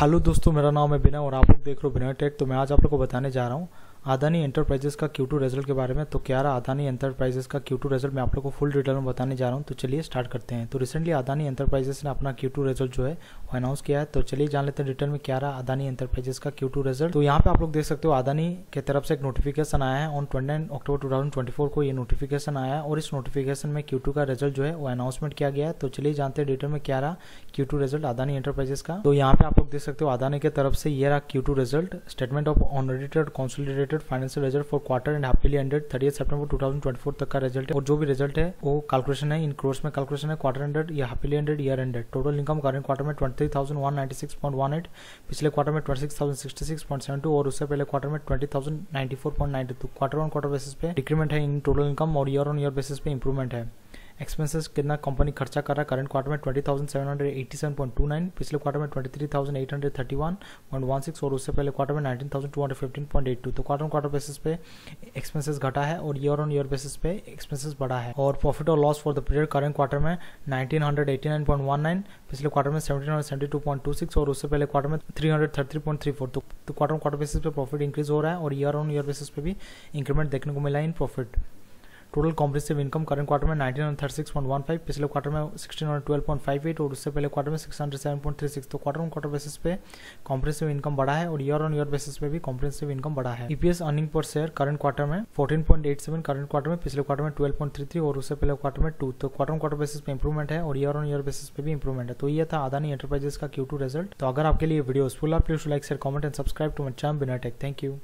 Hello दोस्तों, मेरा नाम है बिना और आप लोग देख रहे हो बिना टेक। तो मैं आज आप लोग को बताने जा रहा हूँ अदानी एंटरप्राइजेस का क्यू टू रिज़ल्ट के बारे में। तो क्या रहा अदानी एंटरप्राइजेस का क्यू टू रिज़ल्ट मैं आप लोग को फुल डिटेल में बताने जा रहा हूँ। तो चलिए स्टार्ट करते हैं। तो रिसेंटली अदानी एंटरप्राइजेस ने अपना क्यू टू रिज़ल्ट जो है, वो अनाउंस किया है। तो चलिए जान लेते हैं डिटेल में क्या रहा अदानी एंटरप्राइजेस का Q2 रिज़ल्ट तो यहाँ पे आप लोग देख सकते हो अदानी के तरफ़ से एक नोटिफिकेशन आया है। ऑन ट्वेंटी अक्टूबर टू को ये नोटिफिकेशन आया है और इस नोटिफिकेशन में क्यू का रिज़ल्ट जो है, वो अनाउंसमेंट किया गया है। तो चलिए जानते हैं डिटेल में क्या रहा Q two result Adani Enterprises का। तो यहाँ पे आप लोग देख सकते हो अदानी के तरफ़ से ये रहा Q two result statement of unaudited consolidated financial result for quarter and half ended thirty September 2024 तक का रिज़ल्ट है। और जो भी रिज़ल्ट है, वो कैलकुलेशन है इन क्रोर्स में कैलकुलेशन है क्वार्टर एंडेड या half ended year ended total income current quarter में twenty thousand one ninety six point one eight पिछले क्वार्टर में twenty six thousand sixty six point seven two और उससे पहले क्वार्टर में twenty thousand ninety four point ninety two quarter on quarter basis पे decrement है in total income और year on year basis पे इंप्रूवमेंट है। एक्सपेंसेस कितना कंपनी खर्चा कर रहा है? करंट क्वार्टर में twenty thousand seven hundred eighty seven point two nine पिछले क्वार्टर में twenty three thousand eight hundred thirty one point one six और उससे पहले क्वार्टर में nineteen thousand two hundred fifteen point eight two तो quarter quarter basis पे expenses घटा है और ईयर ऑन ईयर बेसिस पे एक्सपेंसेस बढ़ा है। और प्रॉफिट और loss for the period current quarter में nineteen hundred eighty nine point one nine पिछले क्वार्टर में seventeen hundred seventy two point two six और उससे पहले क्वार्टर में three hundred thirty three point three four तो क्वार्टर क्वार्टर बेसिस पे profit increase हो रहा है और ईयर ऑन ईयर बेसिस पे भी इंक्रीमेंट देखने को मिला है in profit total comprehensive income current quarter में nineteen thirty six point one five पिछले क्वार्टर में sixteen twelve point five eight और उससे पहले क्वार्टर में six hundred seven point three six तो क्वार्टर ऑन क्वार्टर बेसिस पे कॉम्प्रेसिव इनकम बढ़ा है और ईयर ऑन ईयर बेसिस पे भी कॉम्प्रेसिव इनकम बढ़ा है। EPS earning per share current quarter में fourteen point eight seven current quarter में पिछले क्वार्टर में ट्वेल्व पॉइंट थ्री थ्री और उससे पहले क्वार्टर में टू तो क्वार्टर ऑन क्वार्टर बेसिस पे इंप्रूवमेंट है और ईयर ऑन ईयर बेसिस पे भी इंप्रूवमेंट है। तो ये था अदानी एंटरप्राइजेस का क्यू टू रिज़ल्ट तो अगर आपके लिए वीडियो यूजफुल आप please like share comment and subscribe to channel Bina tech thank you